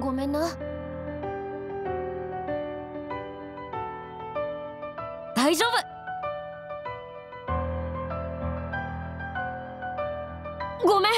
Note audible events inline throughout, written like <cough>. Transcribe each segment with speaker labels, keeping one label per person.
Speaker 1: ごめんな。
Speaker 2: 大丈夫。ごめん。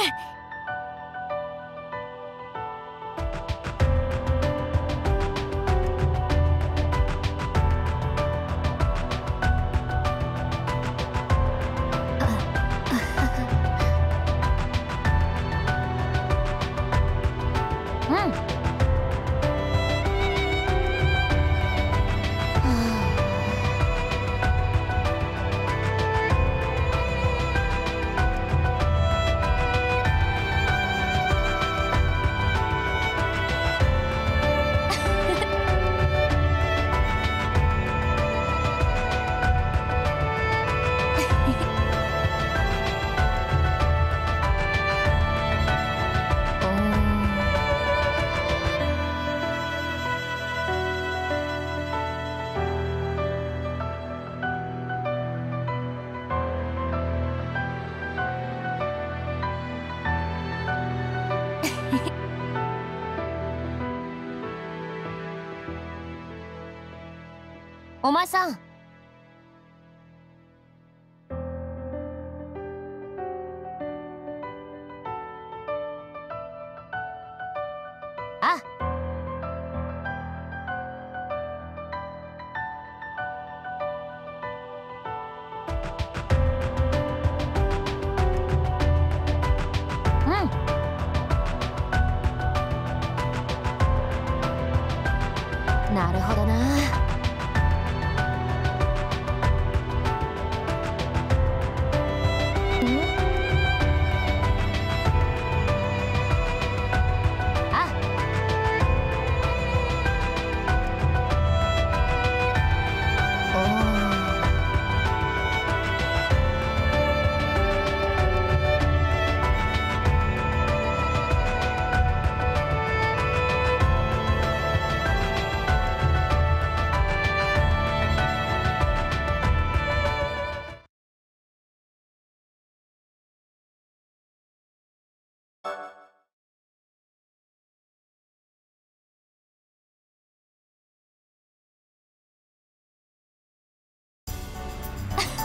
Speaker 1: お前さん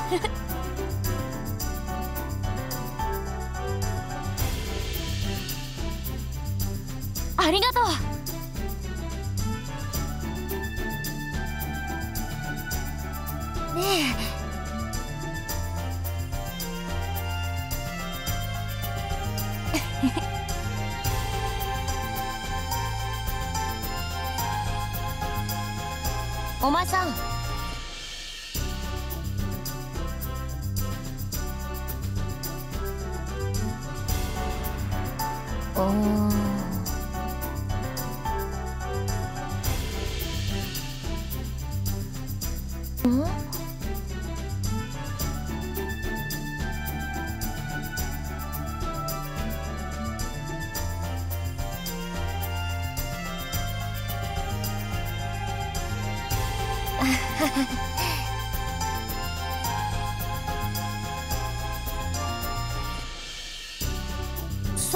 Speaker 1: <laughs> ありがとう。ねえ。<laughs> お前さん。う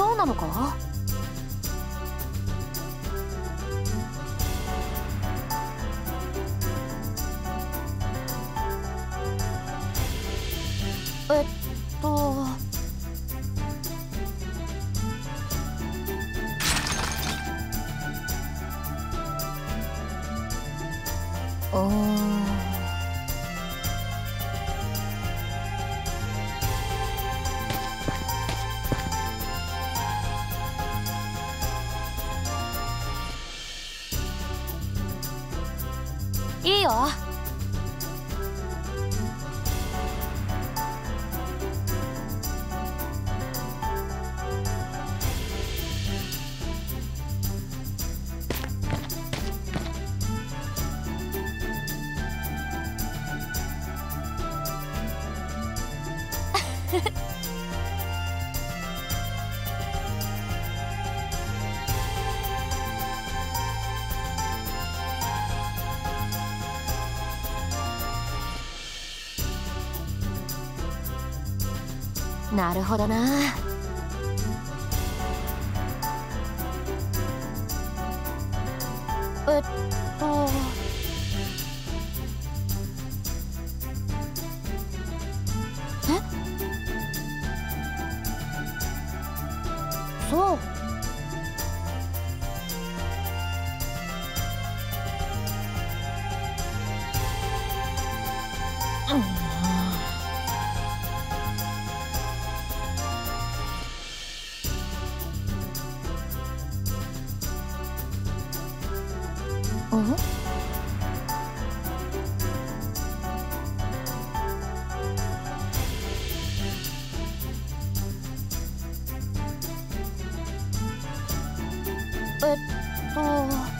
Speaker 1: そうなのか？いいよ。なるほどな。えっ。うん。えっと。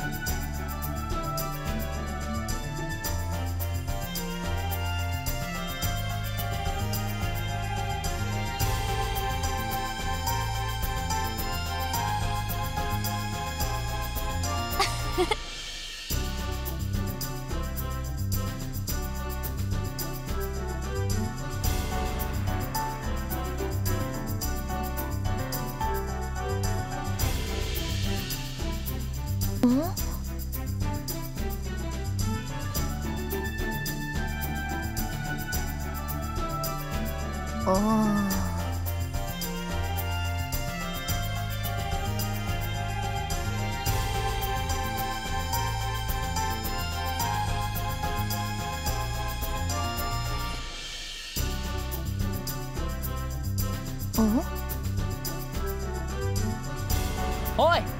Speaker 1: お
Speaker 3: い！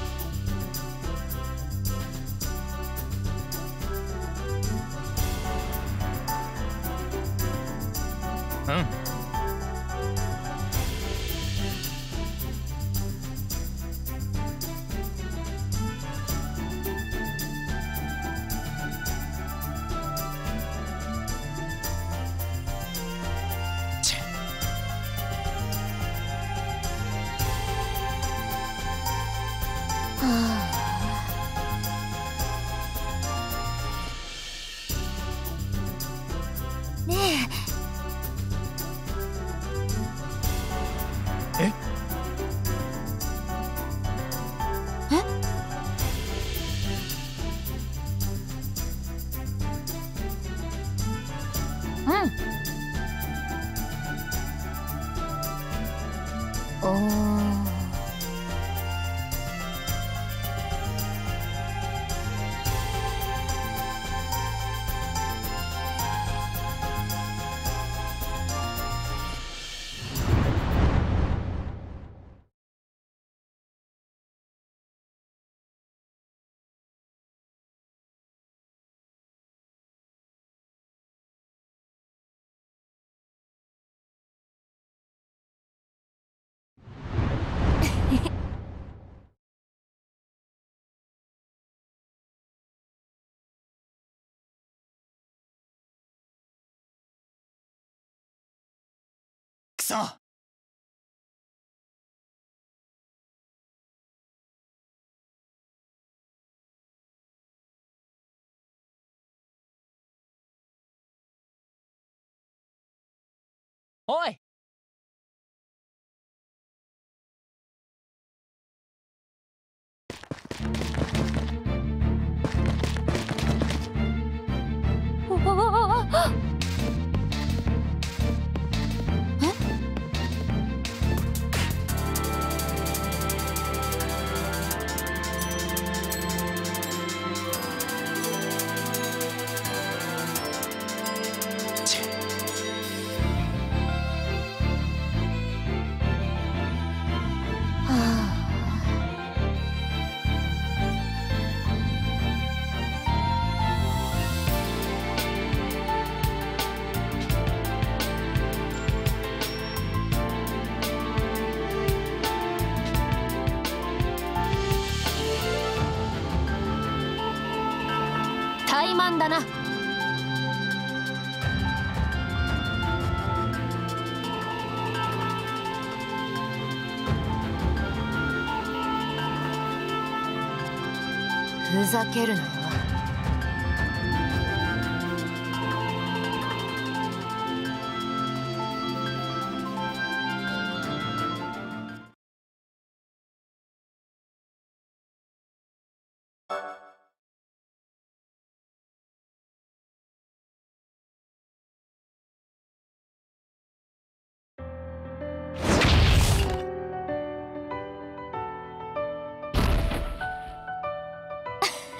Speaker 3: そおい！
Speaker 1: ふざけるなよ。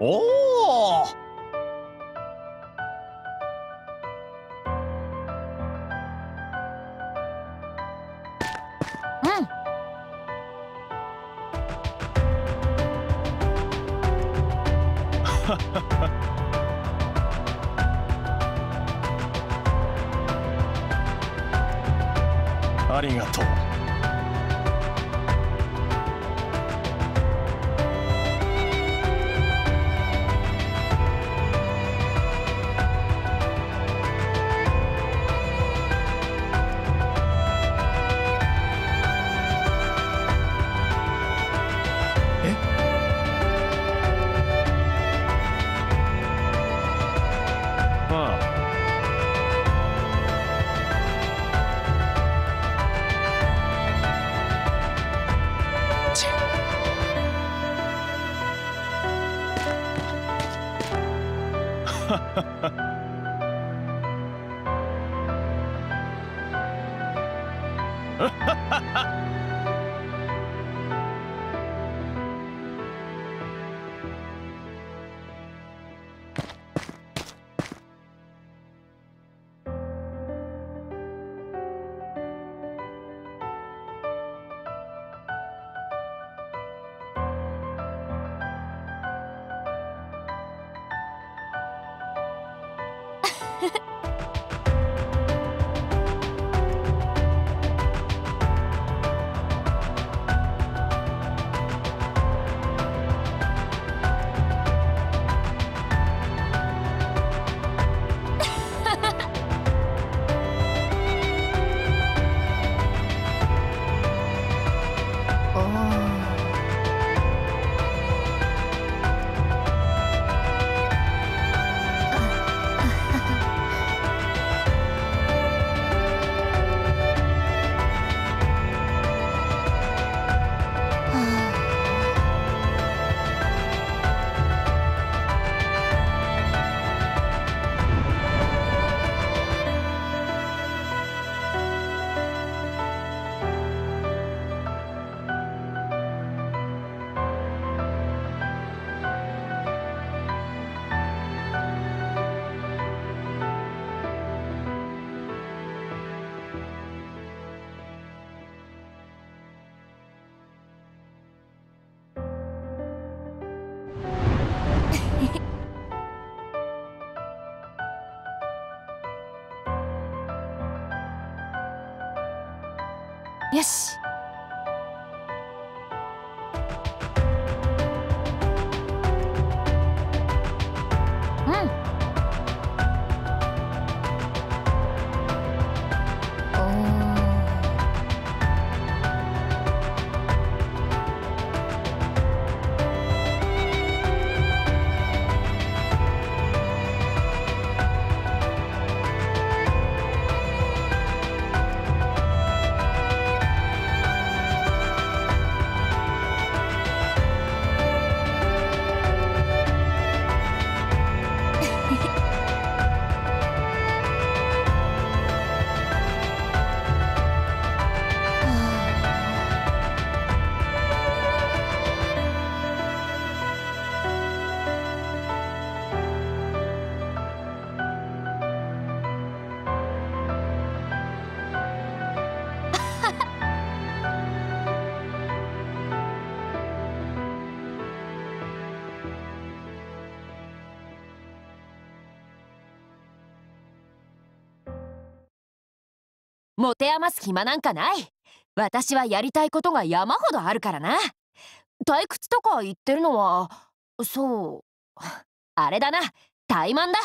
Speaker 3: おお
Speaker 1: うん。<laughs>
Speaker 3: ありがとう哈哈哈哈哈
Speaker 1: よし。持て余す暇なんかない。私はやりたいことが山ほどあるからな。退屈とか言ってるのはそう <laughs> あれだな。怠慢だ。